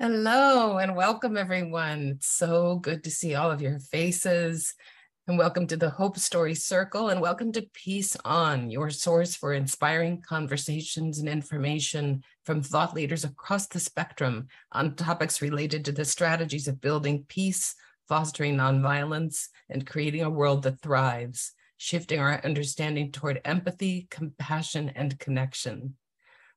Hello and welcome, everyone. It's so good to see all of your faces. And welcome to the Hope Story Circle and welcome to Peace On, your source for inspiring conversations and information from thought leaders across the spectrum on topics related to the strategies of building peace, fostering nonviolence, and creating a world that thrives, shifting our understanding toward empathy, compassion, and connection.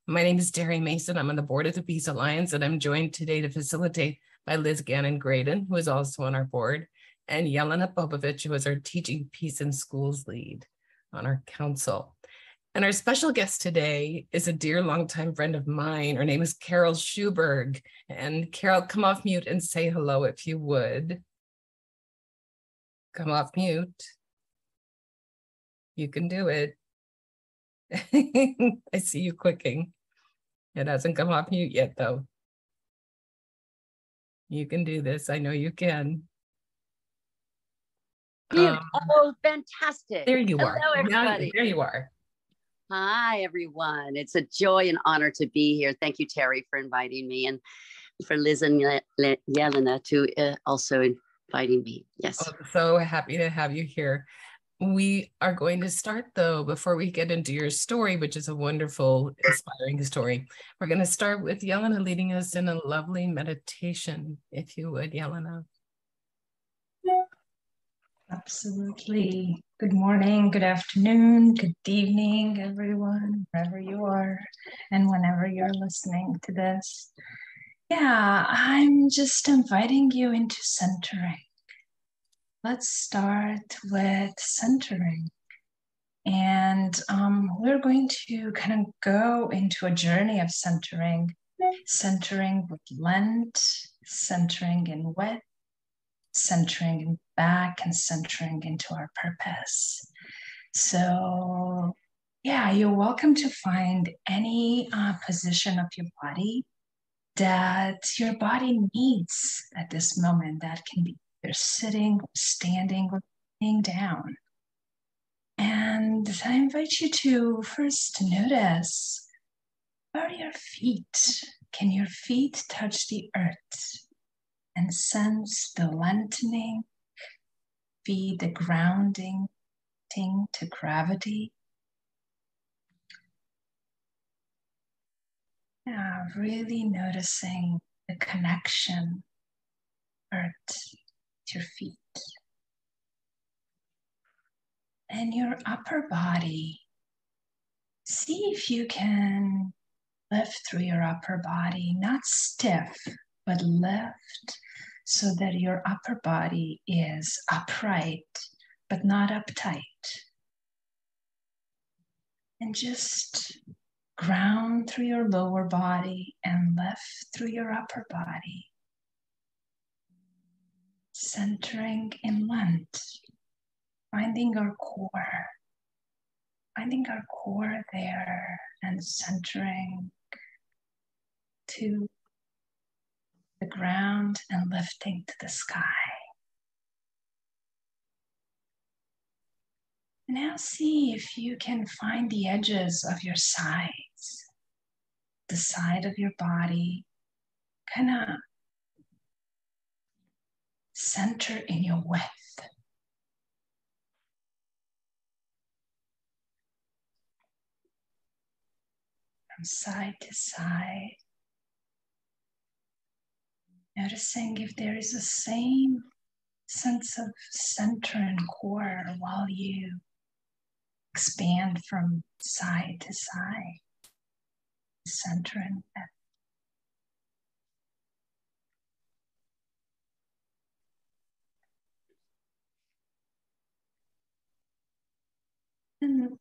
My name is Terry Mason. I'm on the board of the Peace Alliance, and I'm joined today to facilitate by Liz Gannon Graydon, who is also on our board, and Yelena Popovich, who is our Teaching Peace in Schools lead on our council. And our special guest today is a dear longtime friend of mine. Her name is Carol Schuberg. And Carol, come off mute and say hello if you would. Come off mute. You can do it. I see you clicking. It hasn't come off mute yet, though. You can do this. I know you can. Um, oh, fantastic. There you Hello, are. Everybody. Now, there you are. Hi, everyone. It's a joy and honor to be here. Thank you, Terry, for inviting me and for Liz and Yelena to uh, also inviting me. Yes. Oh, so happy to have you here. We are going to start though, before we get into your story, which is a wonderful, inspiring story. We're going to start with Yelena leading us in a lovely meditation, if you would, Yelena. Absolutely. Good morning, good afternoon, good evening, everyone, wherever you are, and whenever you're listening to this. Yeah, I'm just inviting you into centering let's start with centering. And um, we're going to kind of go into a journey of centering, centering with Lent, centering in wet, centering in back, and centering into our purpose. So, yeah, you're welcome to find any uh, position of your body that your body needs at this moment that can be they're sitting, standing, laying down. And I invite you to first notice where are your feet? Can your feet touch the earth and sense the lengthening, feel the grounding to gravity? Yeah, really noticing the connection, earth your feet. And your upper body. See if you can lift through your upper body, not stiff, but lift so that your upper body is upright, but not uptight. And just ground through your lower body and lift through your upper body centering inland, finding our core, finding our core there and centering to the ground and lifting to the sky. Now see if you can find the edges of your sides, the side of your body, kind of center in your width. From side to side, noticing if there is the same sense of center and core while you expand from side to side, center and. And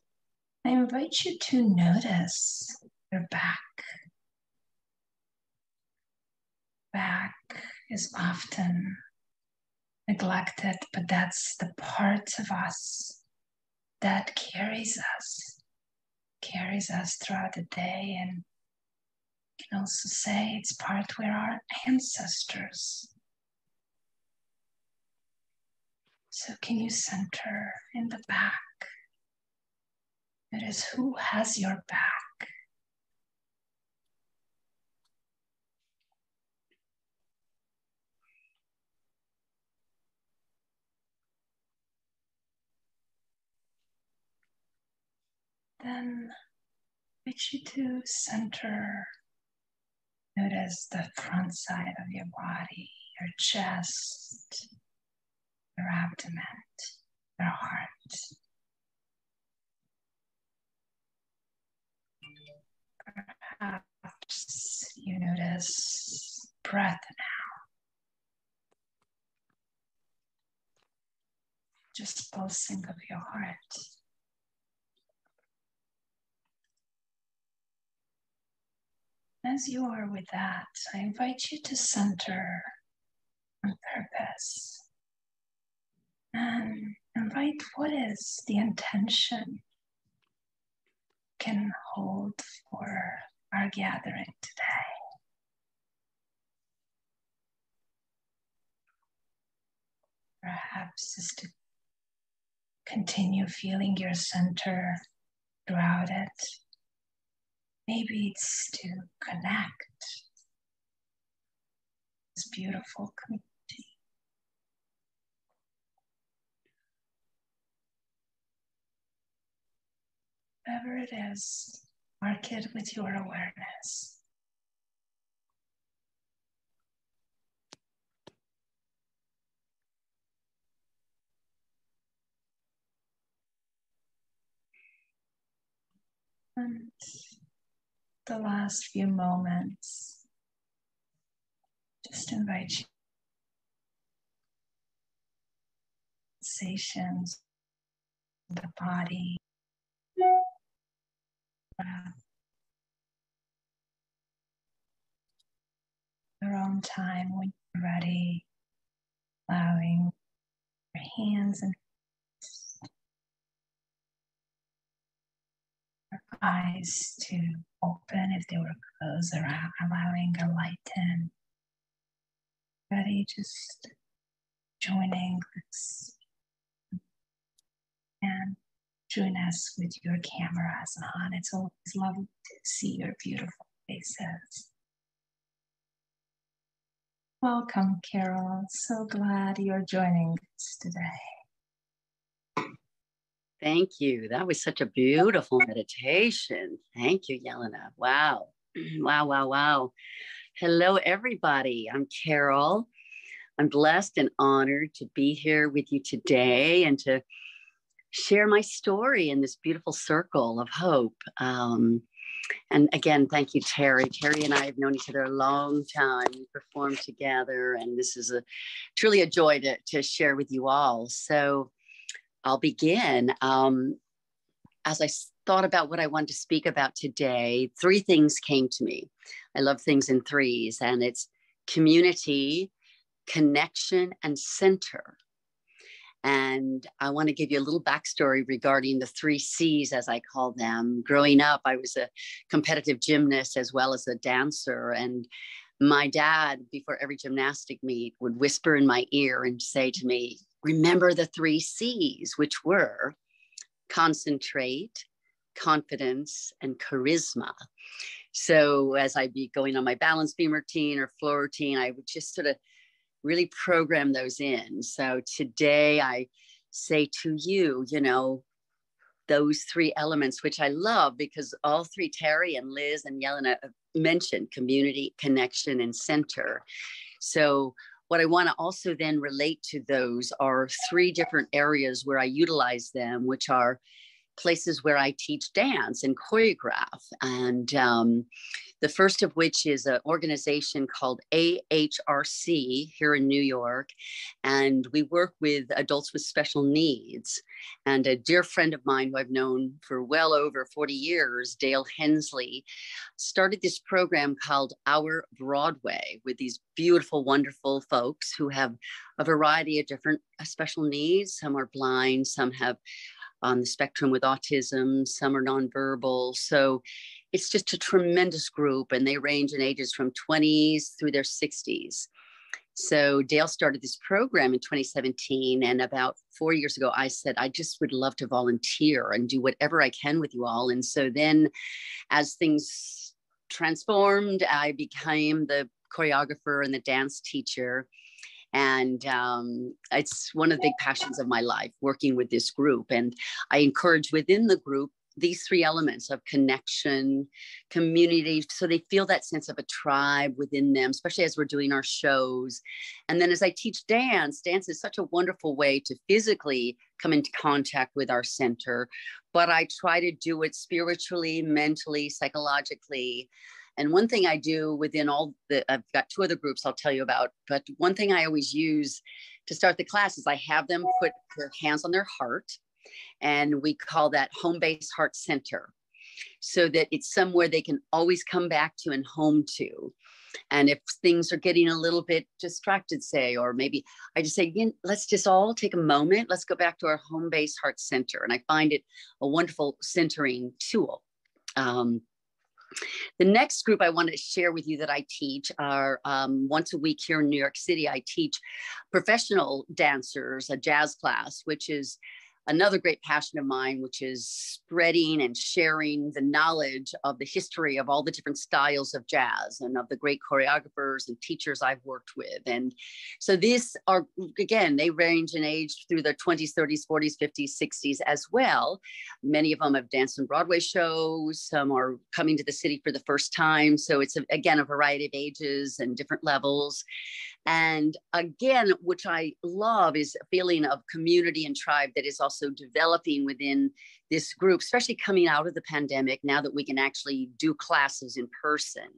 I invite you to notice your back. Back is often neglected, but that's the part of us that carries us, carries us throughout the day. And you can also say it's part where our ancestors. So, can you center in the back? It is who has your back. Then invite you to center. Notice the front side of your body, your chest, your abdomen, your heart. Notice breath now. Just pulsing of your heart. As you are with that, I invite you to center on purpose and invite what is the intention can hold for our gathering today. Perhaps is to continue feeling your center throughout it. Maybe it's to connect this beautiful community. Whatever it is, mark it with your awareness. The last few moments, just invite you. Sensations, the body, your own time when you're ready, allowing your hands and your eyes to open if they were closed, or allowing a light in. Ready, just joining this and join us with your cameras on. It's always lovely to see your beautiful faces. Welcome, Carol. So glad you're joining us today. Thank you. That was such a beautiful meditation. Thank you, Yelena. Wow. Wow, wow, wow. Hello, everybody. I'm Carol. I'm blessed and honored to be here with you today and to share my story in this beautiful circle of hope. Um, and again, thank you, Terry. Terry and I have known each other a long time. We performed together, and this is a truly a joy to, to share with you all. So I'll begin. Um, as I thought about what I wanted to speak about today, three things came to me. I love things in threes, and it's community, connection, and center. And I want to give you a little backstory regarding the three C's, as I call them. Growing up, I was a competitive gymnast as well as a dancer. And my dad, before every gymnastic meet, would whisper in my ear and say to me, Remember the three C's, which were concentrate, confidence, and charisma. So as I'd be going on my balance beam routine or floor routine, I would just sort of really program those in. So today I say to you, you know, those three elements, which I love because all three, Terry and Liz and Yelena mentioned community, connection, and center. So what I want to also then relate to those are three different areas where I utilize them, which are places where I teach dance and choreograph. And um, the first of which is an organization called AHRC here in New York. And we work with adults with special needs. And a dear friend of mine who I've known for well over 40 years, Dale Hensley, started this program called Our Broadway with these beautiful, wonderful folks who have a variety of different uh, special needs. Some are blind, some have on the spectrum with autism, some are nonverbal. So it's just a tremendous group, and they range in ages from 20s through their 60s. So Dale started this program in 2017, and about four years ago, I said I just would love to volunteer and do whatever I can with you all. And so then, as things transformed, I became the choreographer and the dance teacher and um, it's one of the big passions of my life working with this group and i encourage within the group these three elements of connection, community, so they feel that sense of a tribe within them, especially as we're doing our shows. And then as I teach dance, dance is such a wonderful way to physically come into contact with our center, but I try to do it spiritually, mentally, psychologically. And one thing I do within all the, I've got two other groups I'll tell you about, but one thing I always use to start the class is I have them put their hands on their heart and we call that home base heart center so that it's somewhere they can always come back to and home to. And if things are getting a little bit distracted, say, or maybe I just say, let's just all take a moment. Let's go back to our home base heart center. And I find it a wonderful centering tool. Um, the next group I want to share with you that I teach are um, once a week here in New York City. I teach professional dancers a jazz class, which is another great passion of mine, which is spreading and sharing the knowledge of the history of all the different styles of jazz and of the great choreographers and teachers I've worked with. And so these are, again, they range in age through their 20s, 30s, 40s, 50s, 60s as well. Many of them have danced in Broadway shows, some are coming to the city for the first time. So it's, again, a variety of ages and different levels. And again, which I love is a feeling of community and tribe that is also developing within this group, especially coming out of the pandemic now that we can actually do classes in person.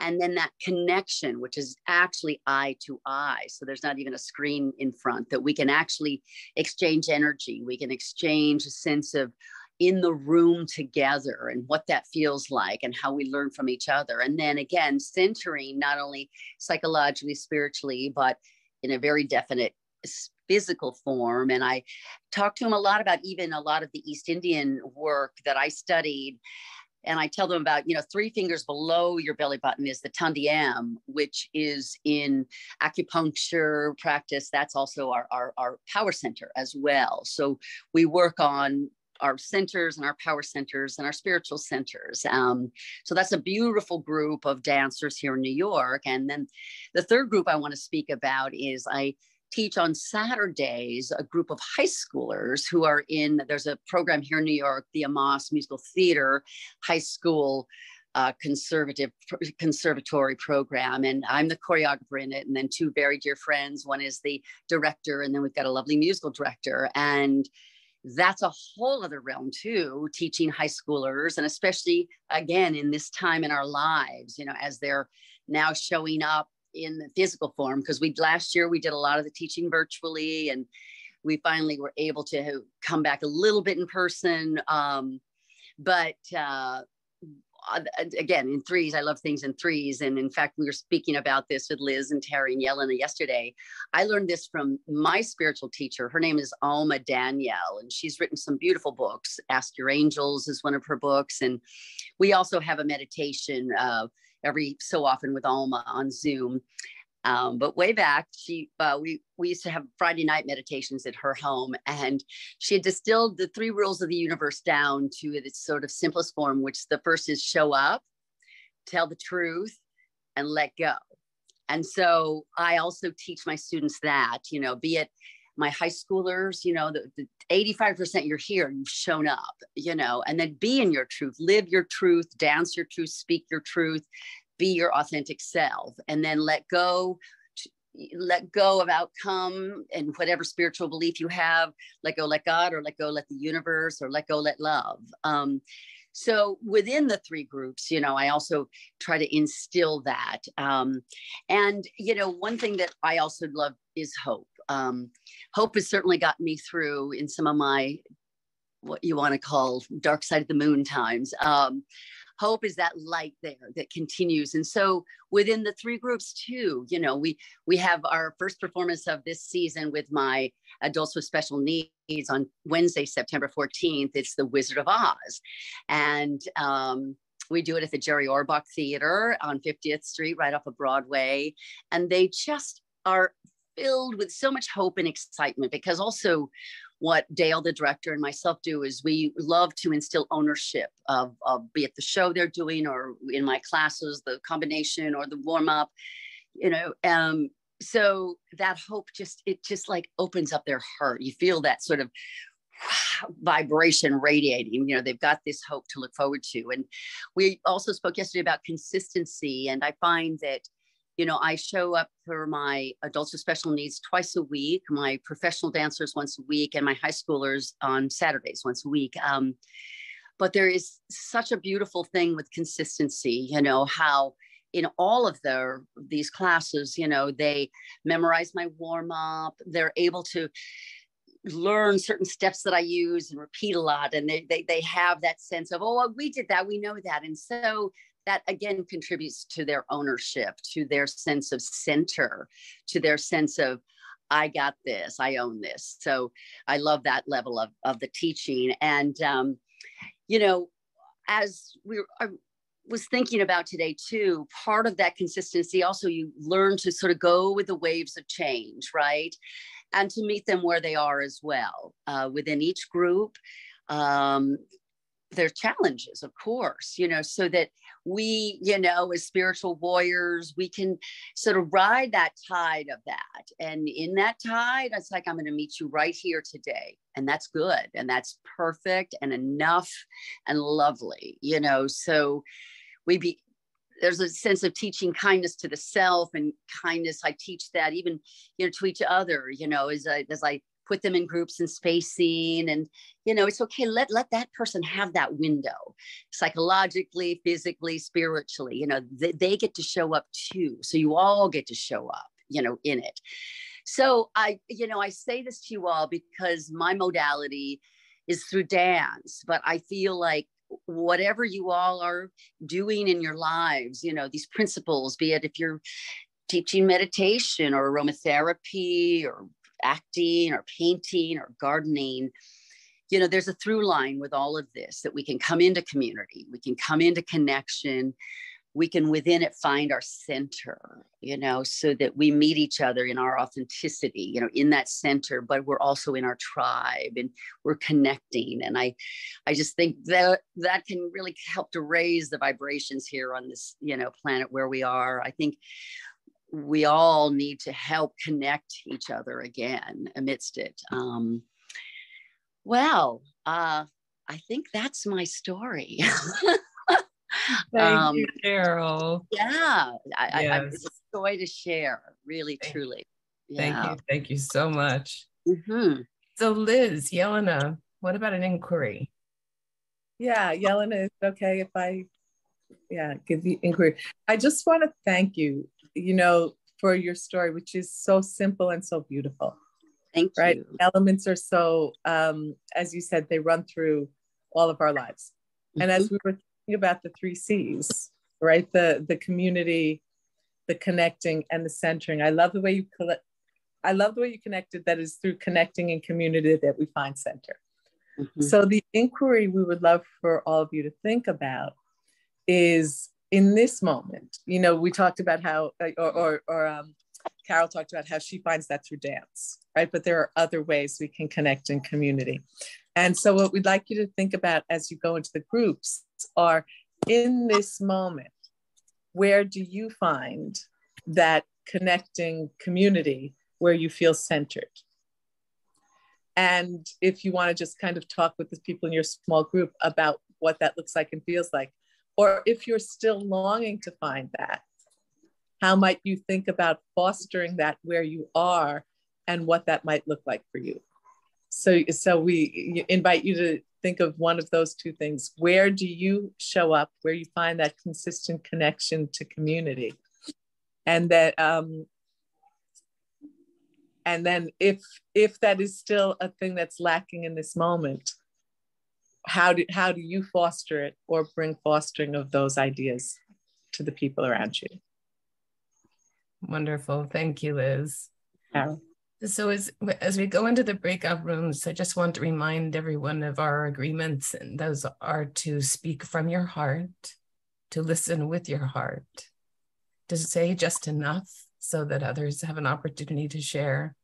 And then that connection, which is actually eye to eye. So there's not even a screen in front that we can actually exchange energy. We can exchange a sense of in the room together and what that feels like and how we learn from each other. And then again, centering not only psychologically, spiritually, but in a very definite physical form. And I talk to him a lot about even a lot of the East Indian work that I studied. And I tell them about, you know, three fingers below your belly button is the Tandayam, which is in acupuncture practice. That's also our, our, our power center as well. So we work on our centers and our power centers and our spiritual centers. Um, so that's a beautiful group of dancers here in New York. And then the third group I want to speak about is I teach on Saturdays a group of high schoolers who are in, there's a program here in New York, the Amas Musical Theater High School uh, conservative conservatory program and i'm the choreographer in it and then two very dear friends one is the director and then we've got a lovely musical director and that's a whole other realm too teaching high schoolers and especially again in this time in our lives you know as they're now showing up in the physical form because we last year we did a lot of the teaching virtually and we finally were able to come back a little bit in person um, but uh, again in threes i love things in threes and in fact we were speaking about this with liz and terry and yelena yesterday. I learned this from my spiritual teacher. Her name is alma daniel and she's written some beautiful books. Ask your angels is one of her books and we also have a meditation uh, every so often with alma on zoom um, but way back, she uh, we we used to have Friday night meditations at her home, and she had distilled the three rules of the universe down to its sort of simplest form. Which the first is show up, tell the truth, and let go. And so I also teach my students that you know, be it my high schoolers, you know, the, the 85% you're here, you've shown up, you know, and then be in your truth, live your truth, dance your truth, speak your truth, be your authentic self and then let go let go of outcome and whatever spiritual belief you have let go let god or let go let the universe or let go let love. Um, so within the three groups you know i also try to instill that. Um, and you know one thing that i also love is hope. Um, hope has certainly gotten me through in some of my what you want to call dark side of the moon times. Um, hope is that light there that continues. And so within the three groups too you know we we have our first performance of this season with my adults with special needs on wednesday september 14th it's the wizard of oz. And um, we do it at the Jerry Orbach Theater on 50th Street, right off of Broadway. And they just are filled with so much hope and excitement because also what Dale, the director, and myself do is we love to instill ownership of, of be it the show they're doing or in my classes, the combination or the warm up, you know. Um, so that hope just it just like opens up their heart. You feel that sort of vibration radiating. You know, they've got this hope to look forward to. And we also spoke yesterday about consistency. And I find that, you know, I show up for my adults with special needs twice a week, my professional dancers once a week, and my high schoolers on Saturdays once a week. Um, but there is such a beautiful thing with consistency, you know, how in all of their these classes, you know, they memorize my warm up, they're able to learn certain steps that I use and repeat a lot. And they, they, they have that sense of, oh, we did that, we know that. And so that again contributes to their ownership, to their sense of center, to their sense of, I got this, I own this. So I love that level of, of the teaching. And, um, you know, as we I was thinking about today too, part of that consistency also you learn to sort of go with the waves of change, right? and to meet them where they are as well. Uh, within each group, um, there's challenges, of course, you know, so that we, you know, as spiritual warriors, we can sort of ride that tide of that. And in that tide, it's like, I'm going to meet you right here today. And that's good. And that's perfect and enough and lovely, you know. So we be there's a sense of teaching kindness to the self and kindness i teach that even you know to each other you know as i as i put them in groups and spacing and you know it's okay let let that person have that window psychologically physically spiritually you know they, they get to show up too. So you all get to show up you know in it. So i you know i say this to you all because my modality is through dance but i feel like whatever you all are doing in your lives, you know, these principles, be it if you're teaching meditation or aromatherapy or acting or painting or gardening, you know, there's a through line with all of this that we can come into community, we can come into connection, we can within it find our center you know so that we meet each other in our authenticity you know in that center but we're also in our tribe and we're connecting. And i i just think that that can really help to raise the vibrations here on this you know planet where we are. I think we all need to help connect each other again amidst it um well uh i think that's my story Thank um, you, Carol. Yeah, I, yes. I, it's a joy to share, really, thank, truly. Yeah. Thank you. Thank you so much. Mm-hmm. So, Liz, Yelena, what about an inquiry? Yeah, Yelena, is okay if I, yeah, give the inquiry. I just want to thank you, you know, for your story, which is so simple and so beautiful. Thank right? you. Elements are so, um, as you said, they run through all of our lives. Mm-hmm. And as mm-hmm. we were thinking about the three C's, right? The the community, the connecting, and the centering. I love the way you collect. I love the way you connected. That is through connecting and community that we find center. Mm-hmm. So the inquiry we would love for all of you to think about is in this moment. You know, we talked about how, or or, or um, Carol talked about how she finds that through dance, right? But there are other ways we can connect in community. And so, what we'd like you to think about as you go into the groups are in this moment, where do you find that connecting community where you feel centered? And if you want to just kind of talk with the people in your small group about what that looks like and feels like, or if you're still longing to find that, how might you think about fostering that where you are and what that might look like for you? So, so we invite you to think of one of those two things. Where do you show up? Where you find that consistent connection to community, and that, um, and then if if that is still a thing that's lacking in this moment, how do how do you foster it or bring fostering of those ideas to the people around you? Wonderful, thank you, Liz. Carol. So as as we go into the breakout rooms, I just want to remind everyone of our agreements, and those are to speak from your heart, to listen with your heart, to say just enough so that others have an opportunity to share,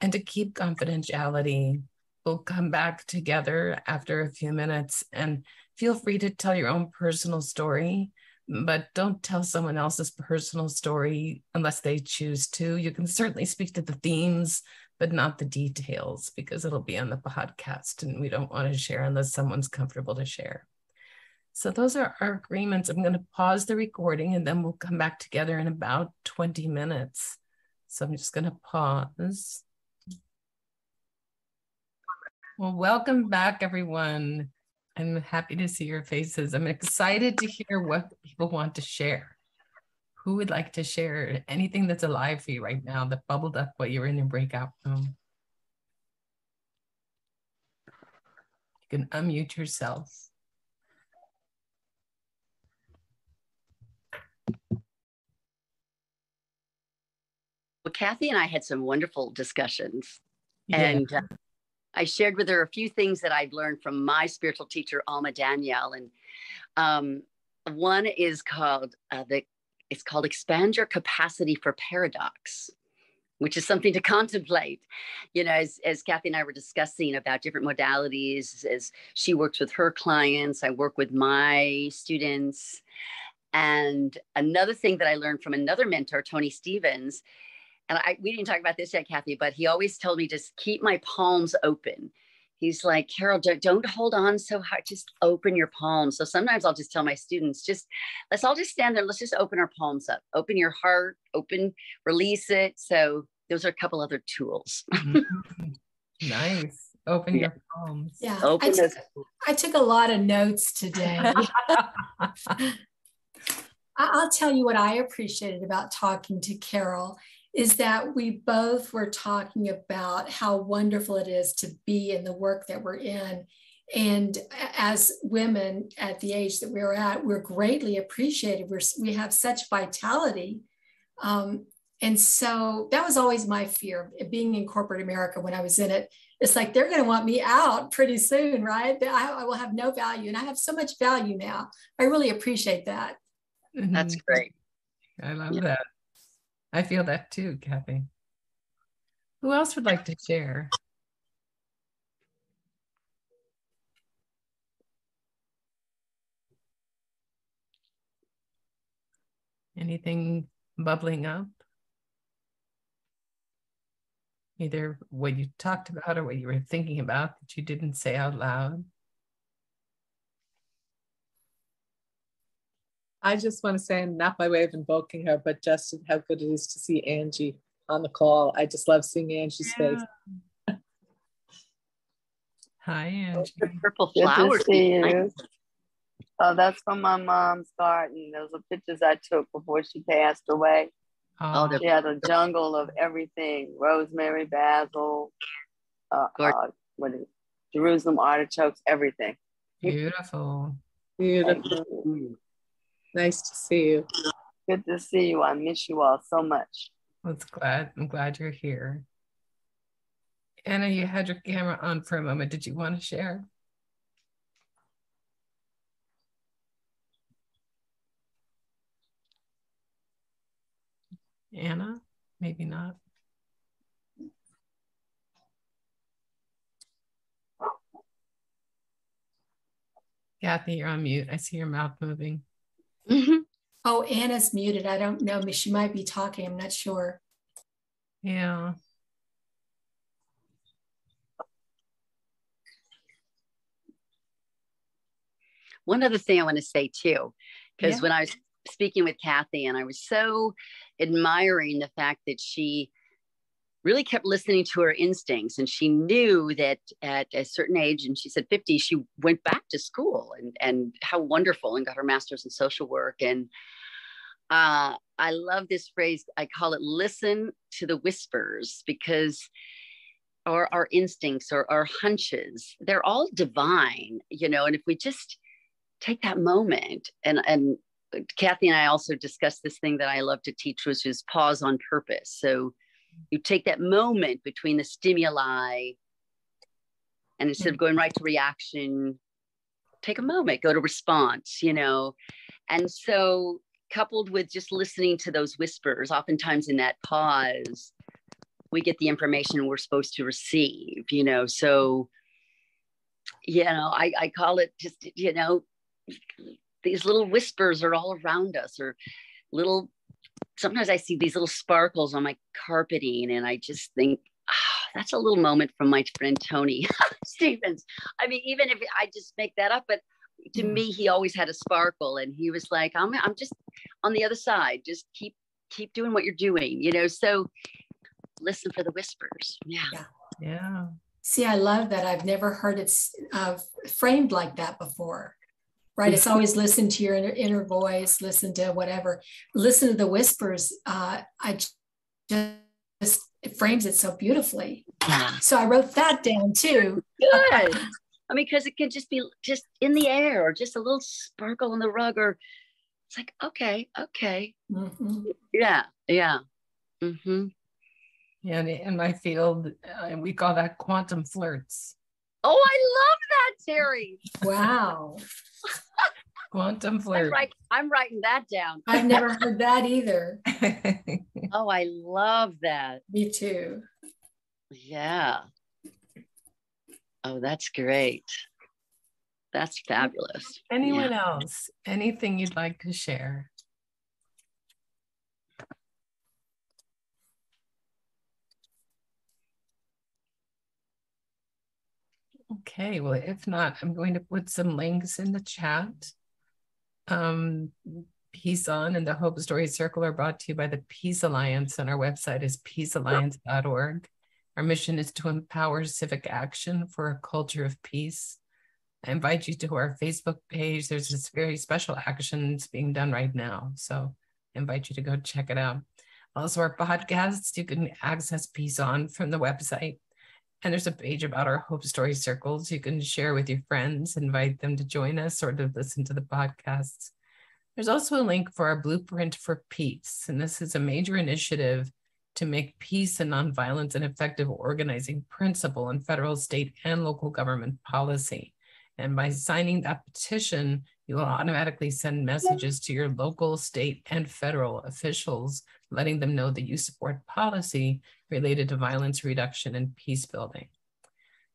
and to keep confidentiality. We'll come back together after a few minutes and feel free to tell your own personal story but don't tell someone else's personal story unless they choose to. You can certainly speak to the themes but not the details because it'll be on the podcast and we don't want to share unless someone's comfortable to share. So those are our agreements. I'm going to pause the recording and then we'll come back together in about 20 minutes. So I'm just going to pause. Well, welcome back, everyone. I'm happy to see your faces. I'm excited to hear what people want to share. Who would like to share anything that's alive for you right now that bubbled up while you were in your breakout room? You can unmute yourself. Well, Kathy and I had some wonderful discussions. Yeah. And uh, I shared with her a few things that I've learned from my spiritual teacher, Alma Daniel. And um, one is called uh, the it's called expand your capacity for paradox which is something to contemplate you know as, as kathy and i were discussing about different modalities as she works with her clients i work with my students and another thing that i learned from another mentor tony stevens and I, we didn't talk about this yet, Kathy, but he always told me just keep my palms open. He's like, Carol, don't, don't hold on so hard. Just open your palms. So sometimes I'll just tell my students, just let's all just stand there. Let's just open our palms up. Open your heart, open, release it. So those are a couple other tools. Mm-hmm. nice. Open yeah. your palms. Yeah. Open I took, I took a lot of notes today. I'll tell you what I appreciated about talking to Carol is that we both were talking about how wonderful it is to be in the work that we're in. And as women at the age that we're at, we're greatly appreciated. We're, we have such vitality. Um, and so that was always my fear being in corporate America when I was in it. It's like they're going to want me out pretty soon, right? I, I will have no value. And I have so much value now. I really appreciate that. That's mm-hmm. great. I love yeah. that. I feel that too, Kathy. Who else would like to share? Anything bubbling up? Either what you talked about or what you were thinking about that you didn't say out loud? I just want to say, not by way of invoking her, but just how good it is to see Angie on the call. I just love seeing Angie's yeah. face. Hi, Angie. purple flowers. Oh, that's from my mom's garden. Those are pictures I took before she passed away. Oh, she had a jungle of everything: rosemary, basil, uh, uh, what is it? Jerusalem artichokes, everything. Beautiful. Beautiful. Nice to see you. Good to see you. I miss you all so much. That's glad. I'm glad you're here. Anna, you had your camera on for a moment. Did you want to share? Anna, maybe not. Kathy, you're on mute. I see your mouth moving. Mm-hmm. Oh, Anna's muted. I don't know. She might be talking. I'm not sure. Yeah. One other thing I want to say too, because yeah. when I was speaking with Kathy and I was so admiring the fact that she really kept listening to her instincts and she knew that at a certain age and she said 50 she went back to school and and how wonderful and got her master's in social work. And uh, i love this phrase i call it listen to the whispers because our, our instincts or our hunches they're all divine you know and if we just take that moment and and kathy and i also discussed this thing that i love to teach which is pause on purpose. So you take that moment between the stimuli and instead of mm. going right to reaction take a moment go to response you know and so coupled with just listening to those whispers oftentimes in that pause we get the information we're supposed to receive you know so you know i, I call it just you know these little whispers are all around us or little sometimes I see these little sparkles on my carpeting and I just think, ah, that's a little moment from my friend Tony Stevens. I mean, even if I just make that up, but to mm. me, he always had a sparkle, and he was like, "I'm, I'm just on the other side. Just keep, keep doing what you're doing." You know. So listen for the whispers. Yeah. Yeah. yeah. See, I love that. I've never heard it uh, framed like that before. Right. It's always listen to your inner, inner voice, listen to whatever, listen to the whispers. Uh, I just it frames it so beautifully. So I wrote that down too. Good. I mean, because it can just be just in the air or just a little sparkle on the rug, or it's like, okay, okay. Mm-hmm. Yeah, yeah. Mm-hmm. Yeah, in my field, uh, we call that quantum flirts. Oh, I love that, Terry. Wow. Quantum flirt. I'm, write, I'm, writing that down. I've never heard that either. oh, I love that. Me too. Yeah. Oh, that's great. That's fabulous. Anyone yeah. else? Anything you'd like to share? Okay, well, if not, I'm going to put some links in the chat um, Peace On and the Hope Story Circle are brought to you by the Peace Alliance, and our website is peacealliance.org. Our mission is to empower civic action for a culture of peace. I invite you to our Facebook page. There's this very special actions being done right now. So I invite you to go check it out. Also, our podcasts, you can access Peace On from the website. And there's a page about our Hope Story circles. You can share with your friends, invite them to join us or to listen to the podcasts. There's also a link for our Blueprint for Peace. And this is a major initiative to make peace and nonviolence an effective organizing principle in federal, state, and local government policy. And by signing that petition, you will automatically send messages to your local, state, and federal officials, letting them know that you support policy related to violence reduction and peace building.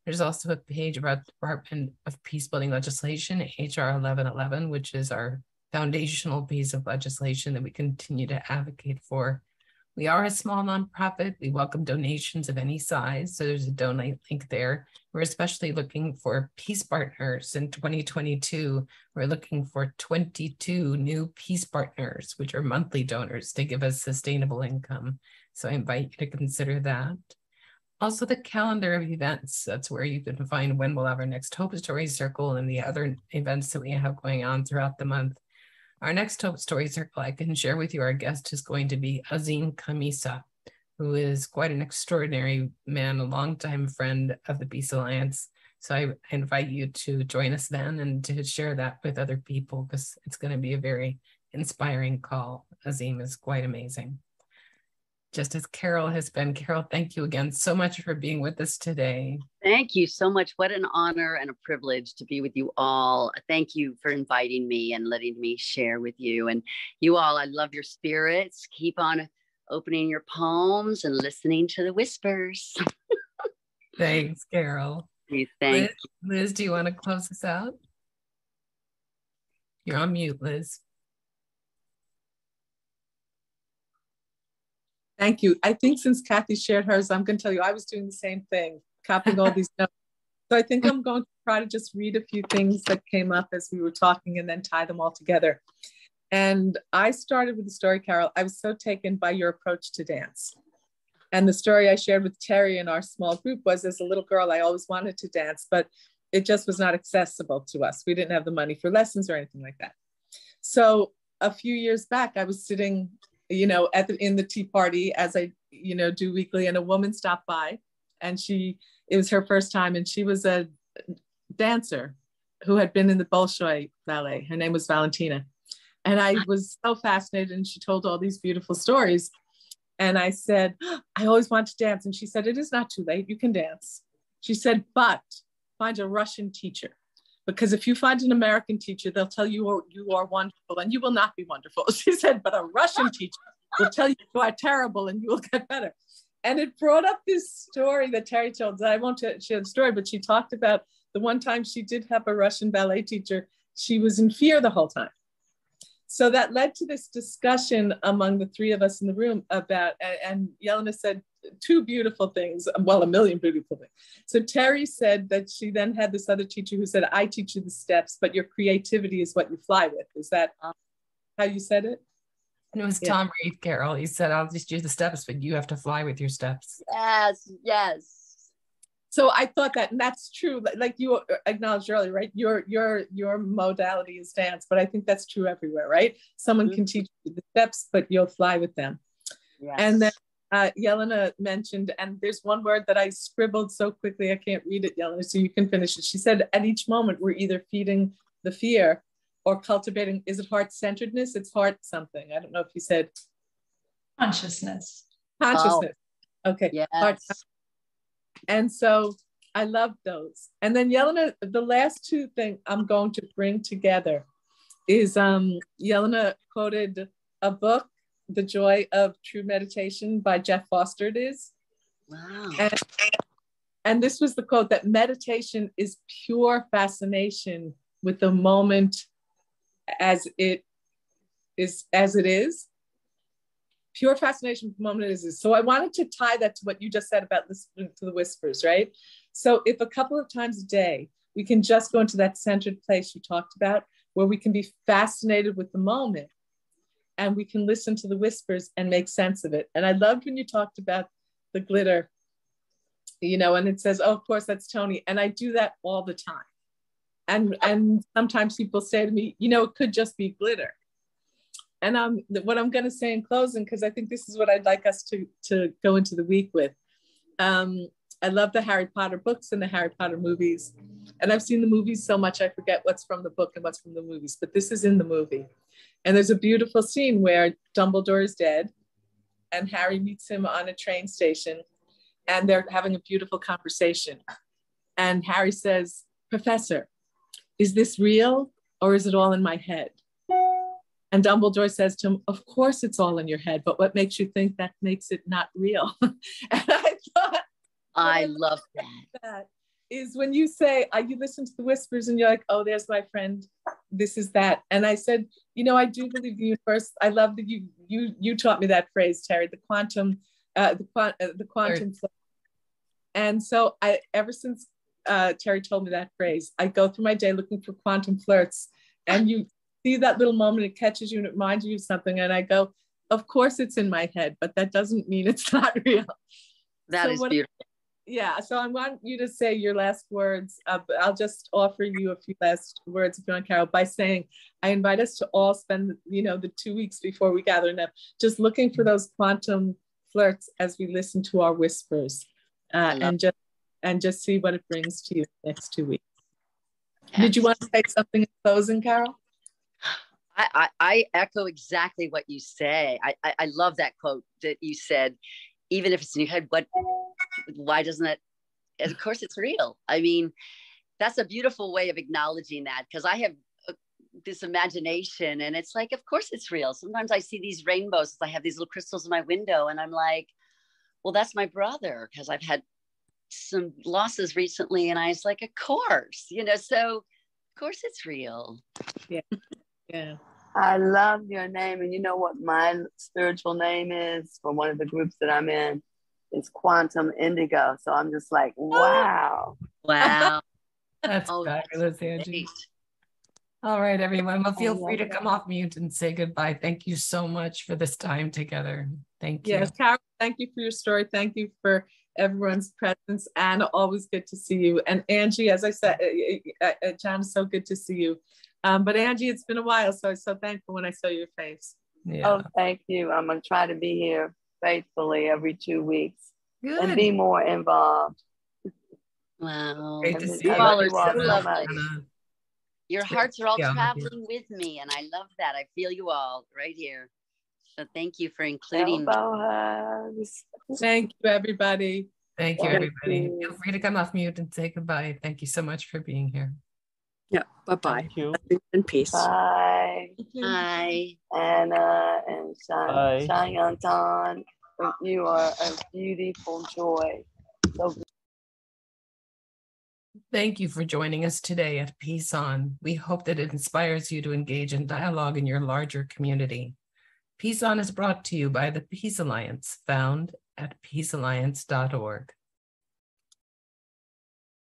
There's also a page about the Department of Peacebuilding legislation, HR 1111, which is our foundational piece of legislation that we continue to advocate for we are a small nonprofit. We welcome donations of any size. So there's a donate link there. We're especially looking for peace partners in 2022. We're looking for 22 new peace partners, which are monthly donors to give us sustainable income. So I invite you to consider that. Also, the calendar of events. That's where you can find when we'll have our next Hope Story Circle and the other events that we have going on throughout the month. Our next Hope Story Circle I can share with you, our guest is going to be Azim Khamisa, who is quite an extraordinary man, a longtime friend of the Peace Alliance. So I invite you to join us then and to share that with other people because it's going to be a very inspiring call. Azim is quite amazing just as Carol has been. Carol, thank you again so much for being with us today. Thank you so much. What an honor and a privilege to be with you all. Thank you for inviting me and letting me share with you. And you all, I love your spirits. Keep on opening your palms and listening to the whispers. Thanks, Carol. Thank Liz, Liz, do you want to close us out? You're on mute, Liz. Thank you. I think since Kathy shared hers, I'm going to tell you I was doing the same thing, copying all these notes. So I think I'm going to try to just read a few things that came up as we were talking and then tie them all together. And I started with the story, Carol. I was so taken by your approach to dance. And the story I shared with Terry in our small group was as a little girl, I always wanted to dance, but it just was not accessible to us. We didn't have the money for lessons or anything like that. So a few years back, I was sitting you know, at the, in the tea party as I, you know, do weekly. And a woman stopped by and she, it was her first time and she was a dancer who had been in the Bolshoi ballet. Her name was Valentina. And I was so fascinated and she told all these beautiful stories. And I said, ah, I always want to dance. And she said, it is not too late. You can dance. She said, but find a Russian teacher because if you find an American teacher, they'll tell you oh, you are wonderful and you will not be wonderful. She said, but a Russian teacher will tell you you are terrible and you will get better. And it brought up this story that Terry told. I won't share the story, but she talked about the one time she did have a Russian ballet teacher. She was in fear the whole time. So that led to this discussion among the three of us in the room about, and Yelena said, two beautiful things, well, a million beautiful things. So Terry said that she then had this other teacher who said, I teach you the steps, but your creativity is what you fly with. Is that how you said it? And it was yeah. Tom Reed, Carol. He said, I'll just do the steps, but you have to fly with your steps. Yes, yes. So I thought that, and that's true. Like you acknowledged earlier, right? Your your your modality is dance, but I think that's true everywhere, right? Someone mm-hmm. can teach you the steps, but you'll fly with them. Yes. And then uh, Yelena mentioned, and there's one word that I scribbled so quickly I can't read it, Yelena, so you can finish it. She said, at each moment, we're either feeding the fear or cultivating, is it heart centeredness? It's heart something. I don't know if you said consciousness. Consciousness. Oh. Okay. Yes. Heart. And so I love those. And then Yelena, the last two things I'm going to bring together is um, Yelena quoted a book, The Joy of True Meditation by Jeff Foster, it is. Wow. And, and this was the quote that meditation is pure fascination with the moment as it is as it is pure fascination with the moment is so i wanted to tie that to what you just said about listening to the whispers right so if a couple of times a day we can just go into that centered place you talked about where we can be fascinated with the moment and we can listen to the whispers and make sense of it. And i loved when you talked about the glitter you know and it says oh of course that's tony. And i do that all the time. And and sometimes people say to me you know it could just be glitter. And um what i'm going to say in closing because i think this is what i'd like us to to go into the week with. Um i love the harry potter books and the harry potter movies. And i've seen the movies so much i forget what's from the book and what's from the movies but this is in the movie and there's a beautiful scene where dumbledore is dead and harry meets him on a train station and they're having a beautiful conversation and harry says professor is this real or is it all in my head? And Dumbledore says to him, Of course it's all in your head, but what makes you think that makes it not real? and I thought, I love that. that. Is when you say, uh, you listen to the whispers and you're like, oh, there's my friend, this is that. And I said, you know, I do believe the universe. I love that you you you taught me that phrase, Terry, the quantum, uh, the, uh, the quantum. And so I, ever since uh, Terry told me that phrase. I go through my day looking for quantum flirts, and you see that little moment, it catches you and it reminds you of something. And I go, Of course, it's in my head, but that doesn't mean it's not real. That so is beautiful. Yeah, so I want you to say your last words. Uh, I'll just offer you a few last words, if you want, Carol, by saying, I invite us to all spend, you know, the two weeks before we gather enough, just looking for those quantum flirts as we listen to our whispers, uh, and just and just see what it brings to you next two weeks. Did you want to say something in closing, Carol? I, I, I echo exactly what you say. I, I, I, love that quote that you said, even if it's in your head, what, why doesn't it? Of course, it's real. I mean, that's a beautiful way of acknowledging that because I have uh, this imagination and it's like, of course, it's real. Sometimes I see these rainbows. I have these little crystals in my window and I'm like, well, that's my brother because I've had some losses recently and I was like, of course, you know, so of course it's real. Yeah. Yeah. I love your name. And you know what my spiritual name is for one of the groups that I'm in? It's Quantum Indigo. So I'm just like, wow. Wow. That's oh, fabulous, Angie. All right, everyone. Well, feel free to come off mute and say goodbye. Thank you so much for this time together. Thank you. Yes, Carol, thank you for your story. Thank you for everyone's presence and always good to see you. And Angie, as I said, uh, uh, uh, John, so good to see you. Um, but Angie, it's been a while, so I'm so thankful when I saw your face. Yeah. Oh, thank you. I'm gonna try to be here faithfully every two weeks good. and be more involved. Wow. Great to see you all. So lovely. Your hearts are all traveling with me, and I love that. I feel you all right here. So thank you for including. Thank you, everybody. Thank you, everybody. Feel free to come off mute and say goodbye. Thank you so much for being here. Yeah. Bye bye. Thank you. And peace. Bye. Bye. Anna and Shayantan. You are a beautiful joy. So Thank you for joining us today at Peace On. We hope that it inspires you to engage in dialogue in your larger community. Peace On is brought to you by the Peace Alliance, found at peacealliance.org.